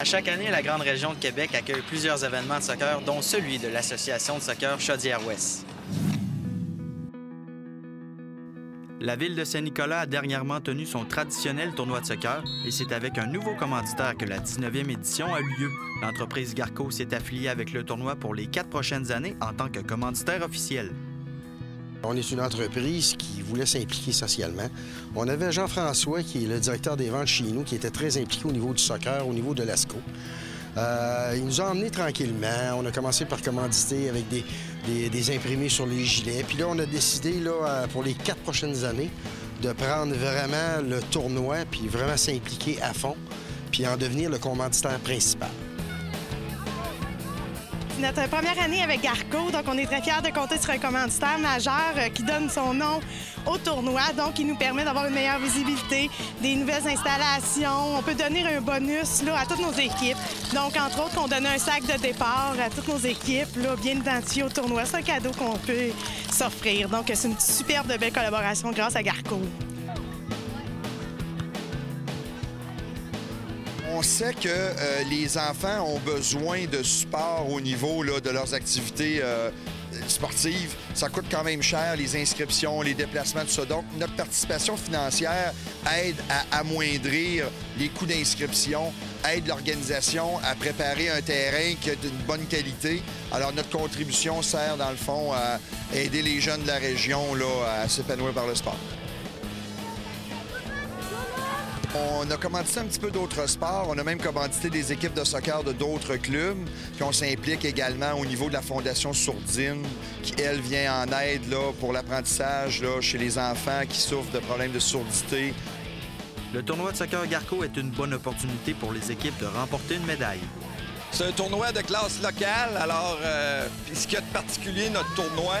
À chaque année, la Grande Région de Québec accueille plusieurs événements de soccer, dont celui de l'Association de soccer Chaudière-Ouest. La ville de Saint-Nicolas a dernièrement tenu son traditionnel tournoi de soccer et c'est avec un nouveau commanditaire que la 19e édition a eu lieu. L'entreprise Garco s'est affiliée avec le tournoi pour les quatre prochaines années en tant que commanditaire officiel. On est une entreprise qui voulait s'impliquer socialement. On avait Jean-François, qui est le directeur des ventes chez nous, qui était très impliqué au niveau du soccer, au niveau de l'ASCO. Euh, il nous a emmenés tranquillement. On a commencé par commanditer avec des, imprimés sur les gilets. Puis là, on a décidé, là, euh, pour les quatre prochaines années, de prendre vraiment le tournoi, puis vraiment s'impliquer à fond, puis en devenir le commanditaire principal notre première année avec Garco, donc on est très fiers de compter sur un commanditaire majeur euh, qui donne son nom au tournoi, donc qui nous permet d'avoir une meilleure visibilité, des nouvelles installations. On peut donner un bonus à toutes nos équipes. Donc, entre autres, on donne un sac de départ à toutes nos équipes, là, bien identifié au tournoi. C'est un cadeau qu'on peut s'offrir. Donc, c'est une superbe belle collaboration grâce à Garco. On sait que euh, les enfants ont besoin de support au niveau de leurs activités euh, sportives. Ça coûte quand même cher, les inscriptions, les déplacements, tout ça. Donc, notre participation financière aide à amoindrir les coûts d'inscription, aide l'organisation à préparer un terrain qui est d'une bonne qualité. Alors, notre contribution sert, dans le fond, à aider les jeunes de la région là, à s'épanouir par le sport. On a commandité un petit peu d'autres sports. On a même commandité des équipes de soccer de d'autres clubs. Puis on s'implique également au niveau de la Fondation Sourdine, qui, elle, vient en aide là, pour l'apprentissage chez les enfants qui souffrent de problèmes de sourdité. Le tournoi de soccer Garco est une bonne opportunité pour les équipes de remporter une médaille. C'est un tournoi de classe locale. Alors, euh, ce qui est de particulier, notre tournoi,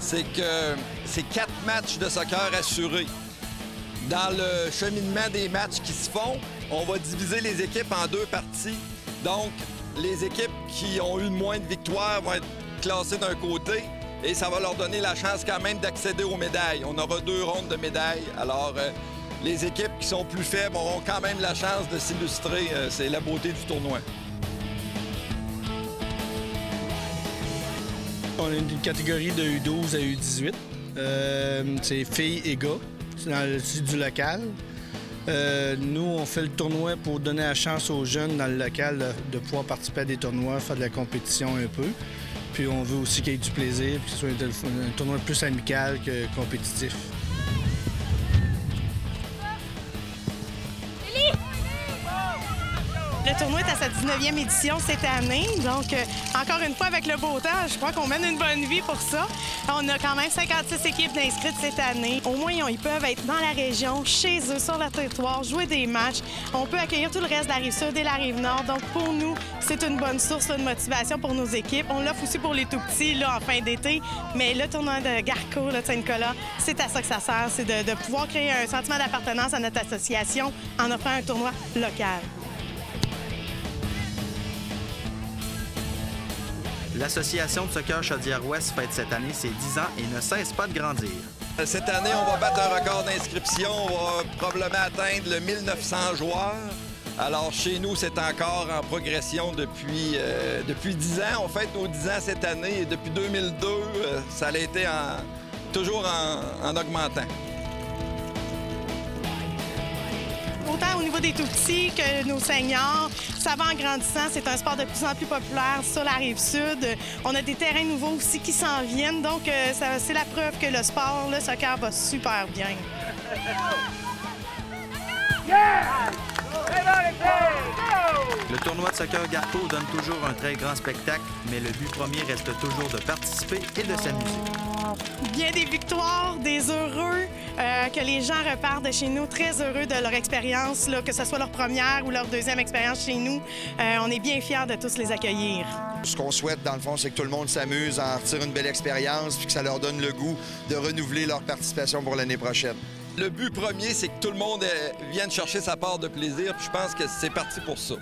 c'est que c'est quatre matchs de soccer assurés. Dans le cheminement des matchs qui se font, on va diviser les équipes en deux parties. Donc, les équipes qui ont eu moins de victoires vont être classées d'un côté et ça va leur donner la chance quand même d'accéder aux médailles. On aura deux rondes de médailles. Alors, euh, les équipes qui sont plus faibles auront quand même la chance de s'illustrer. Euh, c'est la beauté du tournoi. On a une catégorie de U12 à U18. Euh, c'est filles et gars dans le sud du local. Euh, nous, on fait le tournoi pour donner la chance aux jeunes dans le local de, pouvoir participer à des tournois, faire de la compétition un peu. Puis on veut aussi qu'il y ait du plaisir, que ce soit un tournoi plus amical que compétitif. Le tournoi est à sa 19e édition cette année. Donc, euh, encore une fois, avec le beau temps, je crois qu'on mène une bonne vie pour ça. On a quand même 56 équipes d'inscrites cette année. Au moins, ils peuvent être dans la région, chez eux, sur le territoire, jouer des matchs. On peut accueillir tout le reste de la rive sud et la rive nord. Donc, pour nous, c'est une bonne source de motivation pour nos équipes. On l'offre aussi pour les tout-petits là, en fin d'été. Mais le tournoi de Garco, de Saint-Nicolas, c'est à ça que ça sert. C'est de pouvoir créer un sentiment d'appartenance à notre association en offrant un tournoi local. L'Association de soccer Chaudière-Ouest fête cette année ses 10 ans et ne cesse pas de grandir. Cette année, on va battre un record d'inscription. On va probablement atteindre le 1900 joueurs. Alors, chez nous, c'est encore en progression depuis, euh, depuis 10 ans. On fête nos 10 ans cette année et depuis 2002, euh, ça a été toujours en augmentant. Autant au niveau des tout-petits que nos seniors. Ça va en grandissant. C'est un sport de plus en plus populaire sur la rive sud. On a des terrains nouveaux aussi qui s'en viennent. Donc, euh, c'est la preuve que le sport, le soccer, va super bien. Le tournoi de soccer Garco donne toujours un très grand spectacle, mais le but premier reste toujours de participer et de s'amuser. Bien des victoires, des heureux, que les gens repartent de chez nous très heureux de leur expérience, que ce soit leur première ou leur deuxième expérience chez nous. Euh, on est bien fiers de tous les accueillir. Ce qu'on souhaite, dans le fond, c'est que tout le monde s'amuse, en retire une belle expérience, puis que ça leur donne le goût de renouveler leur participation pour l'année prochaine. Le but premier, c'est que tout le monde euh, vienne chercher sa part de plaisir, puis je pense que c'est parti pour ça.